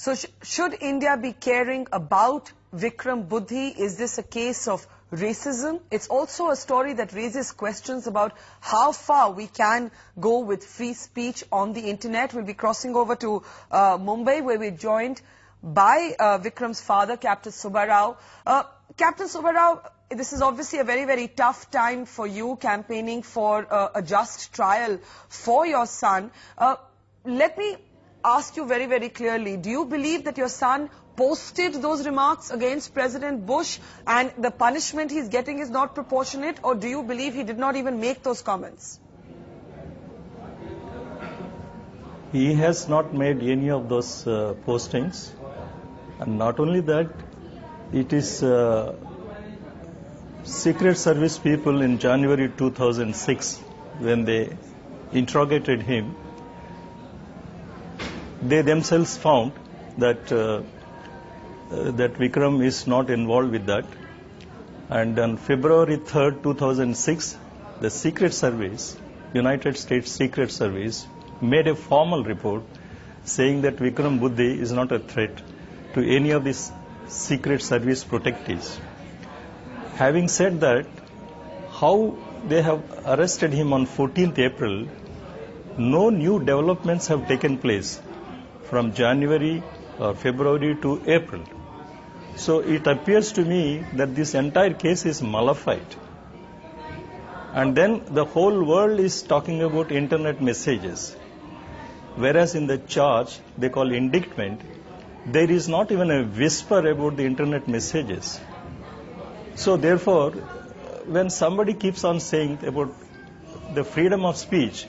So sh should India be caring about Vikram Buddhi? Is this a case of racism? It's also a story that raises questions about how far we can go with free speech on the internet. We'll be crossing over to uh, Mumbai where we're joined by uh, Vikram's father, Captain Subbarao. Uh, Captain Subbarao, this is obviously a very, very tough time for you campaigning for uh, a just trial for your son. Uh, let me ask you very, very clearly, do you believe that your son posted those remarks against President Bush and the punishment he's getting is not proportionate or do you believe he did not even make those comments? He has not made any of those uh, postings. And not only that, it is uh, Secret Service people in January 2006 when they interrogated him they themselves found that uh, uh, that Vikram is not involved with that. And on February 3rd, 2006, the Secret Service, United States Secret Service, made a formal report saying that Vikram Buddhi is not a threat to any of these Secret Service protectees. Having said that, how they have arrested him on 14th April, no new developments have taken place from January or February to April. So it appears to me that this entire case is malafide. And then the whole world is talking about internet messages. Whereas in the charge, they call indictment, there is not even a whisper about the internet messages. So therefore, when somebody keeps on saying about the freedom of speech,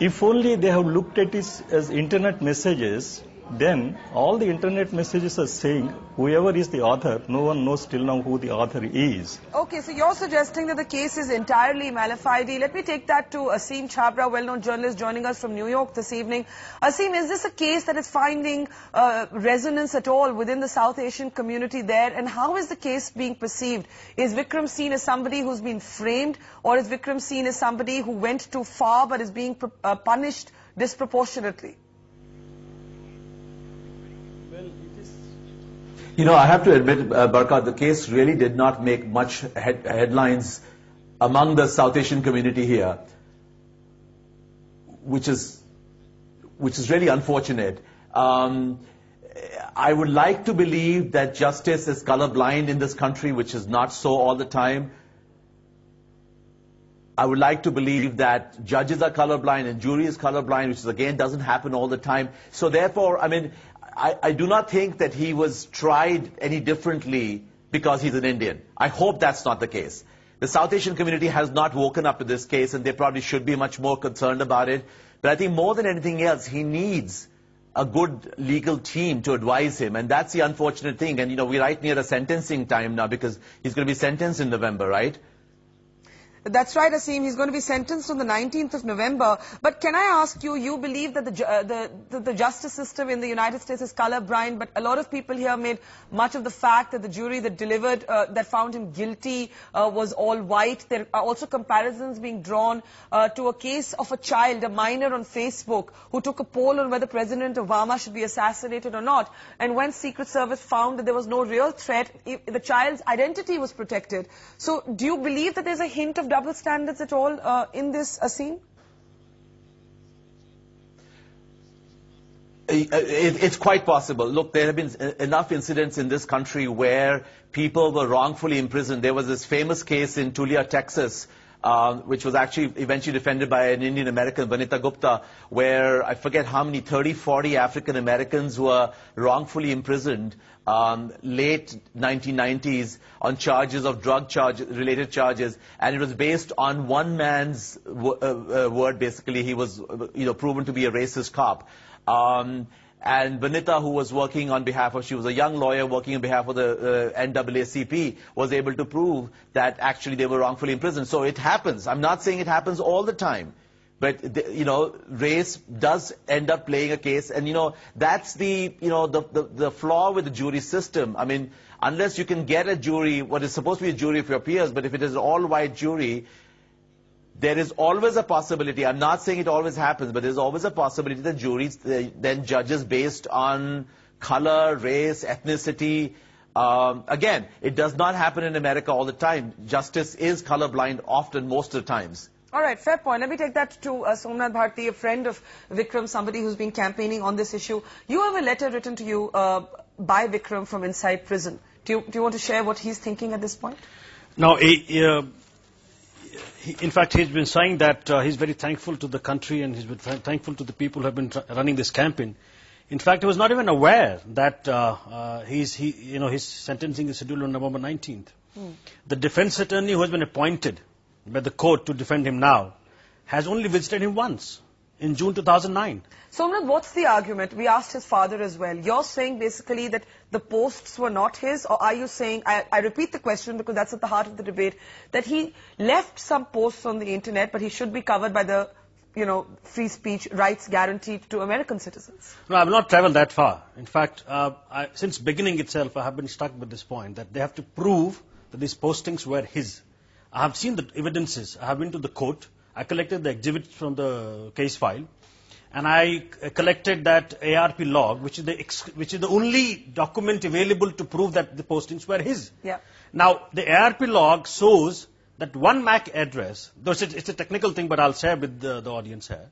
if only they have looked at it as internet messages, then all the internet messages are saying whoever is the author, no one knows till now who the author is. Okay, so you're suggesting that the case is entirely malafide. Let me take that to Asim Chhabra, well-known journalist joining us from New York this evening. Asim, is this a case that is finding uh, resonance at all within the South Asian community there? And how is the case being perceived? Is Vikram seen as somebody who's been framed or is Vikram seen as somebody who went too far but is being uh, punished disproportionately? You know, I have to admit, uh, Barkha, the case really did not make much head headlines among the South Asian community here, which is which is really unfortunate. Um, I would like to believe that justice is colorblind in this country, which is not so all the time. I would like to believe that judges are colorblind and jury is colorblind, which is again doesn't happen all the time. So therefore, I mean, I, I do not think that he was tried any differently because he's an Indian. I hope that's not the case. The South Asian community has not woken up to this case and they probably should be much more concerned about it. But I think more than anything else, he needs a good legal team to advise him. And that's the unfortunate thing. And, you know, we're right near the sentencing time now because he's going to be sentenced in November, right? That's right, Asim. He's going to be sentenced on the 19th of November. But can I ask you, you believe that the, uh, the, the, the, justice system in the United States is colorblind, but a lot of people here made much of the fact that the jury that delivered, uh, that found him guilty uh, was all white. There are also comparisons being drawn uh, to a case of a child, a minor on Facebook, who took a poll on whether President Obama should be assassinated or not. And when Secret Service found that there was no real threat, the child's identity was protected. So do you believe that there's a hint of double standards at all uh, in this uh, scene? It's quite possible. Look, there have been enough incidents in this country where people were wrongfully imprisoned. There was this famous case in Tulia, Texas, um, which was actually eventually defended by an Indian American, Vanita Gupta, where I forget how many, 30, 40 African Americans were wrongfully imprisoned um, late 1990s on charges of drug charge related charges, and it was based on one man's uh, uh, word. Basically, he was you know proven to be a racist cop. Um, and Vanita, who was working on behalf of, she was a young lawyer working on behalf of the uh, NAACP, was able to prove that actually they were wrongfully imprisoned. So it happens. I'm not saying it happens all the time. But, the, you know, race does end up playing a case. And, you know, that's the, you know, the, the, the flaw with the jury system. I mean, unless you can get a jury, what is supposed to be a jury of your peers, but if it is an all-white jury, there is always a possibility, I'm not saying it always happens, but there's always a possibility that juries uh, then judges based on color, race, ethnicity. Um, again, it does not happen in America all the time. Justice is colorblind often, most of the times. All right, fair point. Let me take that to uh, Somnath Bharti, a friend of Vikram, somebody who's been campaigning on this issue. You have a letter written to you uh, by Vikram from inside prison. Do you, do you want to share what he's thinking at this point? Now, he, uh, he, in fact, he's been saying that uh, he's very thankful to the country and he's been thankful to the people who have been running this campaign. In fact, he was not even aware that uh, uh, he's, he, you know, his sentencing is scheduled on November 19th. Hmm. The defense attorney who has been appointed by the court to defend him now has only visited him once in June 2009. Somnath, what's the argument? We asked his father as well. You're saying basically that the posts were not his, or are you saying, I, I, repeat the question because that's at the heart of the debate, that he left some posts on the internet, but he should be covered by the, you know, free speech rights guaranteed to American citizens? No, I have not traveled that far. In fact, uh, I, since beginning itself, I have been stuck with this point that they have to prove that these postings were his. I have seen the evidences. I have been to the court. I collected the exhibits from the case file and I collected that ARP log, which is the which is the only document available to prove that the postings were his. Yeah. Now the ARP log shows that one MAC address, though it's a, it's a technical thing, but I'll share with the, the audience here,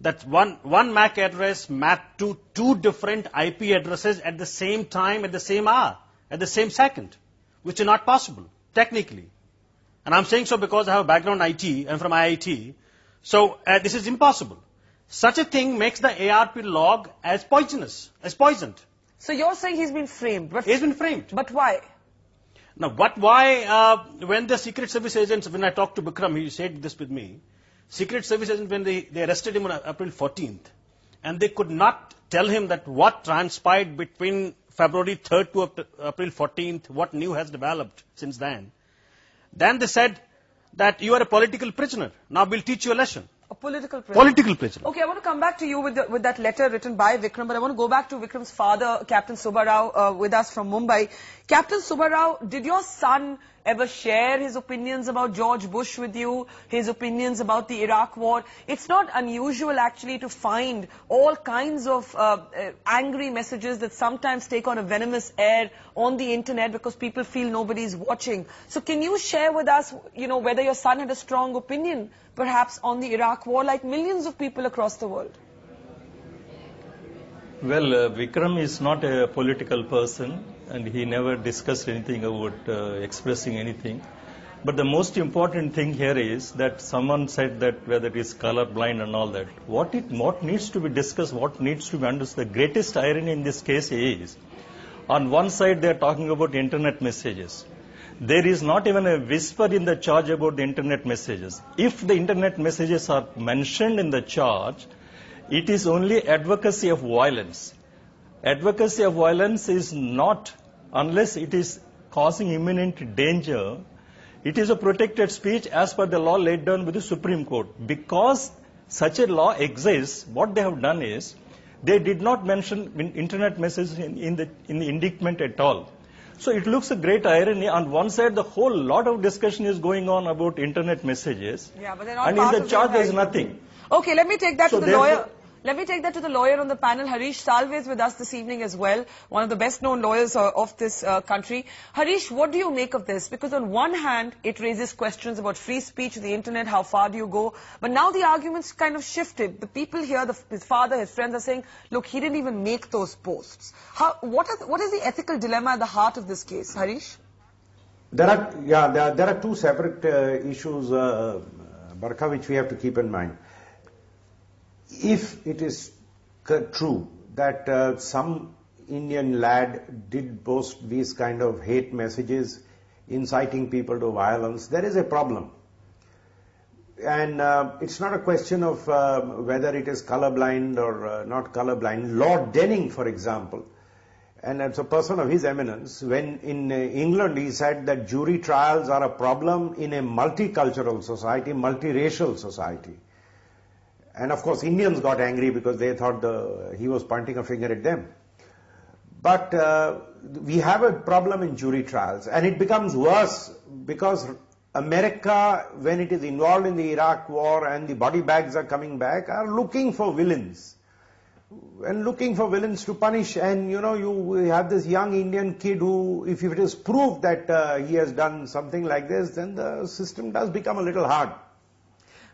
that one one MAC address mapped to two different IP addresses at the same time, at the same hour, at the same second, which is not possible technically. And I'm saying so because I have a background in IT, I'm from IIT, so uh, this is impossible such a thing makes the ARP log as poisonous, as poisoned. So you're saying he's been framed? But he's been framed. But why? Now, what, why, uh, when the Secret Service agents, when I talked to Vikram, he said this with me, Secret Service agents, when they, they arrested him on April 14th, and they could not tell him that what transpired between February 3rd to April 14th, what new has developed since then. Then they said that you are a political prisoner. Now we'll teach you a lesson. A political prisoner. Political prisoner. Okay, I want to come back to you with, the, with that letter written by Vikram, but I want to go back to Vikram's father, Captain Subbarao, uh, with us from Mumbai. Captain Subbarao, did your son ever share his opinions about George Bush with you, his opinions about the Iraq war? It's not unusual actually to find all kinds of uh, uh, angry messages that sometimes take on a venomous air on the internet because people feel nobody's watching. So can you share with us, you know, whether your son had a strong opinion perhaps on the Iraq war like millions of people across the world? Well, uh, Vikram is not a political person and he never discussed anything about uh, expressing anything. But the most important thing here is that someone said that whether it is color blind and all that. What it what needs to be discussed, what needs to be understood. The greatest irony in this case is, on one side they are talking about internet messages. There is not even a whisper in the charge about the internet messages. If the internet messages are mentioned in the charge, it is only advocacy of violence. Advocacy of violence is not, unless it is causing imminent danger, it is a protected speech as per the law laid down by the Supreme Court. Because such a law exists, what they have done is, they did not mention internet messages in, in, the, in the indictment at all. So it looks a great irony. On one side, the whole lot of discussion is going on about internet messages. Yeah, but and in the chart, there is nothing. Okay, let me take that so to the lawyer. Let me take that to the lawyer on the panel. Harish Salve is with us this evening as well, one of the best known lawyers uh, of this uh, country. Harish, what do you make of this? Because on one hand, it raises questions about free speech, the internet, how far do you go? But now the argument's kind of shifted. The people here, the, his father, his friends are saying, look, he didn't even make those posts. How, what, are, what is the ethical dilemma at the heart of this case, Harish? There are, yeah, there are, there are two separate uh, issues, uh, Barkha, which we have to keep in mind if it is true that uh, some Indian lad did post these kind of hate messages inciting people to violence, there is a problem. And uh, it's not a question of uh, whether it is colorblind or uh, not colorblind. Lord Denning, for example, and as a person of his eminence, when in uh, England he said that jury trials are a problem in a multicultural society, multiracial society. And of course, Indians got angry because they thought the, he was pointing a finger at them. But uh, we have a problem in jury trials, and it becomes worse because America, when it is involved in the Iraq war and the body bags are coming back, are looking for villains. And looking for villains to punish. And you know, you have this young Indian kid who, if it is proved that uh, he has done something like this, then the system does become a little hard.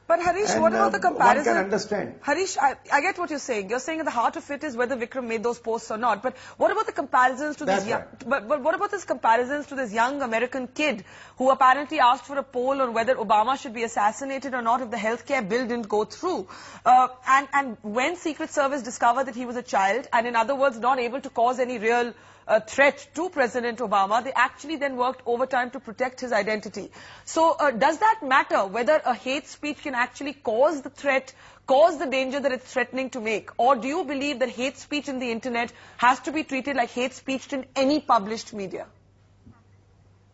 But Harish, And, what about uh, the one comparison? can understand. Harish, I, I get what you're saying. You're saying at the heart of it is whether Vikram made those posts or not. But what about the comparisons to That's this young, right. but, but what about this comparisons to this young American kid who apparently asked for a poll on whether Obama should be assassinated or not if the healthcare bill didn't go through? Uh, and, and when Secret Service discovered that he was a child and in other words not able to cause any real uh, threat to President Obama, they actually then worked overtime to protect his identity. So uh, does that matter whether a hate speech can actually cause the threat, cause the danger that it's threatening to make? Or do you believe that hate speech in the internet has to be treated like hate speech in any published media?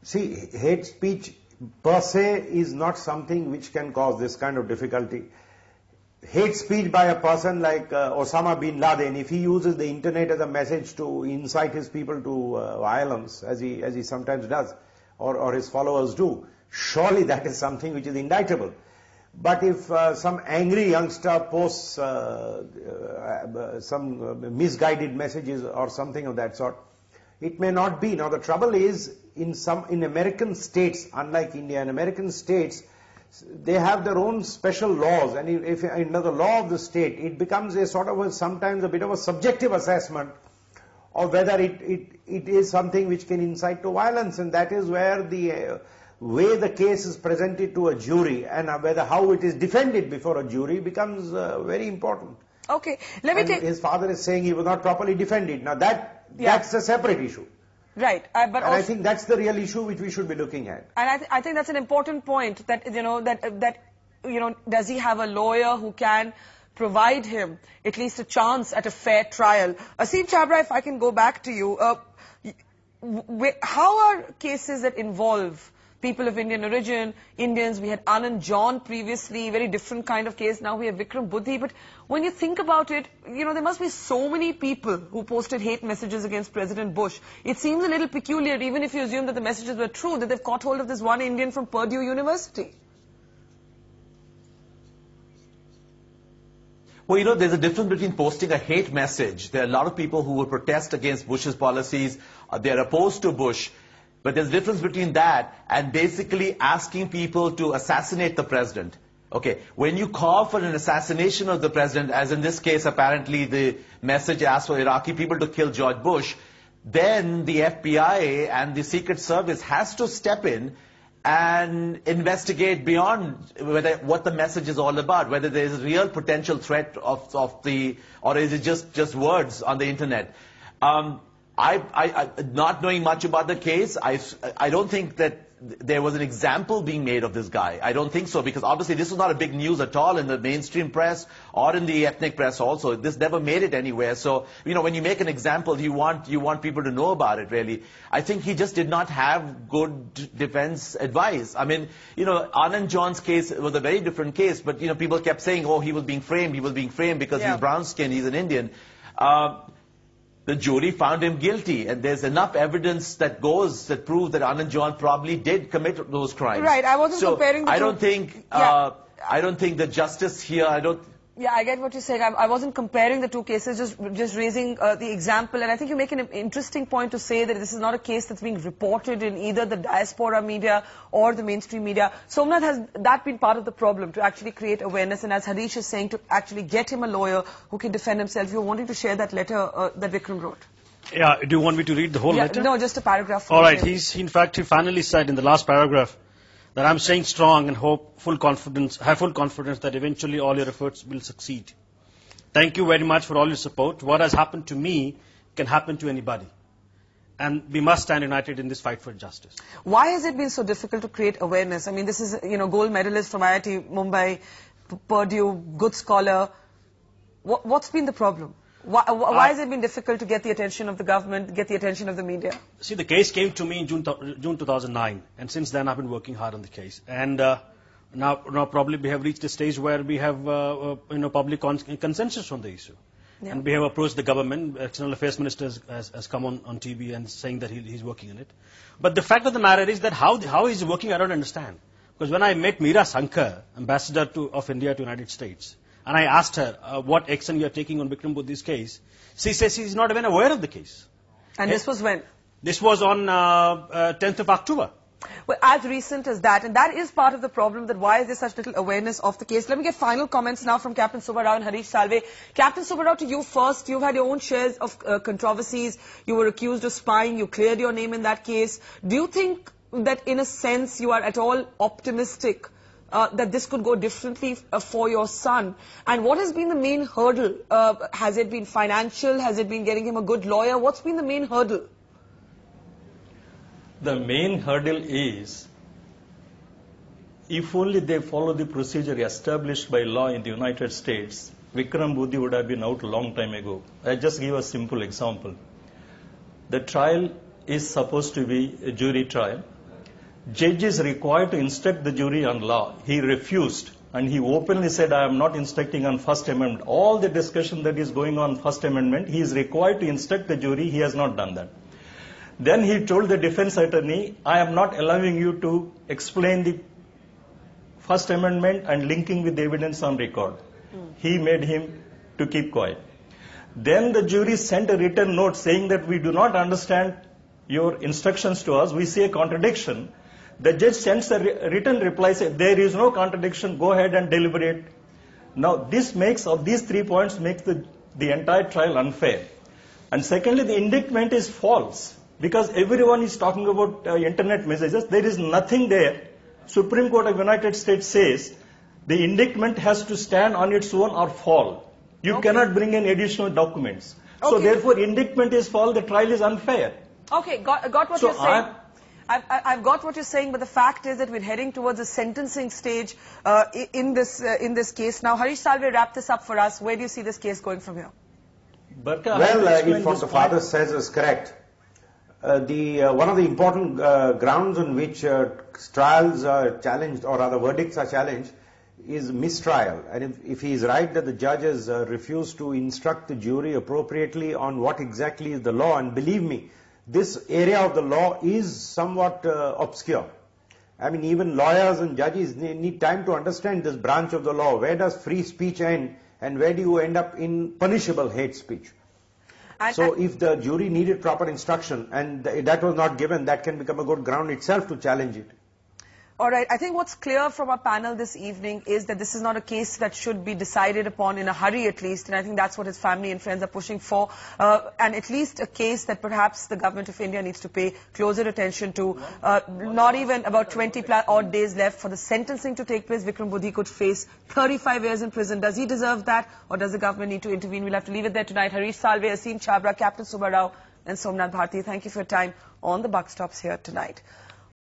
See, hate speech per se is not something which can cause this kind of difficulty. Hate speech by a person like uh, Osama bin Laden, if he uses the internet as a message to incite his people to uh, violence, as he, as he sometimes does, or, or his followers do, surely that is something which is indictable. But if uh, some angry youngster posts uh, uh, some misguided messages or something of that sort, it may not be. Now the trouble is in some in American states, unlike India, in American states, they have their own special laws, and if, if under the law of the state, it becomes a sort of a, sometimes a bit of a subjective assessment of whether it, it, it is something which can incite to violence, and that is where the uh, way the case is presented to a jury and uh, whether how it is defended before a jury becomes uh, very important. Okay, let me And take... his father is saying he was not properly defended. Now that Yeah. that's a separate issue. Right, uh, but And. I think that's the real issue which we should be looking at. And I, th- I think that's an important point that, you know, that, that, you know, does he have a lawyer who can provide him at least a chance at a fair trial? Asim Chabra, if I can go back to you, uh, how are cases that involve people of Indian origin, Indians, we had Anand John previously, very different kind of case, now we have Vikram Buddhi, but when you think about it, you know, there must be so many people who posted hate messages against President Bush. It seems a little peculiar, even if you assume that the messages were true, that they've caught hold of this one Indian from Purdue University. Well, you know, there's a difference between posting a hate message. There are a lot of people who will protest against Bush's policies. Uh, they're opposed to Bush. But there's a difference between that and basically asking people to assassinate the president. Okay, when you call for an assassination of the president, as in this case, apparently the message asked for Iraqi people to kill George Bush, then the FBI and the Secret Service has to step in and investigate beyond whether what the message is all about, whether there is a real potential threat of, of the, or is it just, just words on the internet. Um, I, I, I, not knowing much about the case, I, I don't think that there was an example being made of this guy. I don't think so, because obviously this was not a big news at all in the mainstream press or in the ethnic press also. This never made it anywhere. So, you know, when you make an example, you want, you want people to know about it, really. I think he just did not have good defense advice. I mean, you know, Anand John's case was a very different case, but, you know, people kept saying, oh, he was being framed, he was being framed because Yeah. he's brown skinned, he's an Indian. Uh, the jury found him guilty, and there's enough evidence that goes that proves that Anand John probably did commit those crimes. Right, I wasn't so comparing the I don't think. Yeah. Uh, I don't think the justice here. I don't. Yeah, I get what you're saying. I, I wasn't comparing the two cases, just just raising uh, the example. And I think you make an interesting point to say that this is not a case that's being reported in either the diaspora media or the mainstream media. Somnath, has that been part of the problem, to actually create awareness? And as Harish is saying, to actually get him a lawyer who can defend himself. You're wanting to share that letter uh, that Vikram wrote. Yeah, do you want me to read the whole Yeah, letter? no, just a paragraph. All right, him. he's, in fact, he finally said in the last paragraph that I'm staying strong and hope full confidence, have full confidence that eventually all your efforts will succeed. Thank you very much for all your support. What has happened to me can happen to anybody. And we must stand united in this fight for justice. Why has it been so difficult to create awareness? I mean, this is, you know, gold medalist from IIT Mumbai, Purdue, good scholar. What, what's been the problem? Why, why I- has it been difficult to get the attention of the government, get the attention of the media? See, the case came to me in June, June 2009, and since then I've been working hard on the case. And uh, now, now probably we have reached a stage where we have, uh, uh, you know, public con- consensus on the issue. Yeah. And we have approached the government. External Affairs Minister has, has, has come on, on TV and saying that he, he's working on it. But the fact of the matter is that how, how he's working, I don't understand. Because when I met Meera Shankar, ambassador to, of India to United States, and I asked her uh, what action you are taking on Vikram Buddhi's case, she says she is not even aware of the case. And this was when? This was on uh, uh, 10th of October. Well, as recent as that, and that is part of the problem that why is there such little awareness of the case. Let me get final comments now from Captain Subbarao and Harish Salve. Captain Subbarao, to you first. You've had your own shares of uh, controversies. You were accused of spying. You cleared your name in that case. Do you think that in a sense you are at all optimistic uh, that this could go differently uh, for your son? And what has been the main hurdle? Uh, has it been financial? Has it been getting him a good lawyer? What's been the main hurdle? The main hurdle is if only they follow the procedure established by law in the United States, Vikram Buddhi would have been out a long time ago. I just give a simple example. The trial is supposed to be a jury trial. Judge is required to instruct the jury on law. He refused and he openly said, I am not instructing on First Amendment. All the discussion that is going on First Amendment, he is required to instruct the jury. He has not done that. Then he told the defense attorney, I am not allowing you to explain the First Amendment and linking with the evidence on record. Hmm. He made him to keep quiet. Then the jury sent a written note saying that we do not understand your instructions to us. We see a contradiction. The judge sends a written reply saying there is no contradiction. Go ahead and deliberate. Now this makes of these three points makes the, the entire trial unfair. And secondly, the indictment is false because everyone is talking about uh, internet messages. There is nothing there. Supreme Court of United States says the indictment has to stand on its own or fall. You Okay. cannot bring in additional documents. So therefore, indictment is false. The trial is unfair. Okay, got, got what So you're saying. I'm- I've, I- I've got what you're saying, but the fact is that we're heading towards a sentencing stage uh, in this uh, in this case. Now, Harish Salve, wrap this up for us. Where do you see this case going from here? Barkha, Well, uh, if what the father says is correct, uh, the uh, one of the important uh, grounds on which uh, trials are challenged or other verdicts are challenged is mistrial. And if, if he is right that the judges uh, refuse to instruct the jury appropriately on what exactly is the law, and believe me, this area of the law is somewhat uh, obscure. I mean, even lawyers and judges need time to understand this branch of the law. Where does free speech end and where do you end up in punishable hate speech? And, So if the jury needed proper instruction and that was not given, that can become a good ground itself to challenge it. All right, I think what's clear from our panel this evening is that this is not a case that should be decided upon in a hurry, at least, and I think that's what his family and friends are pushing for, uh, and at least a case that perhaps the government of India needs to pay closer attention to. Uh, not even about 20 pla- odd days left for the sentencing to take place. Vikram Buddhi could face 35 years in prison. Does he deserve that, or does the government need to intervene? We'll have to leave it there tonight. Harish Salve, Asim Chabra, Captain Subbarao, and Somnath Bharti. Thank you for your time on the buck stops here tonight.